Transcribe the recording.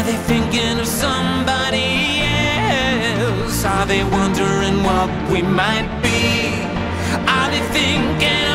Are they thinking of somebody else? Are they wondering what we might be? Are they thinking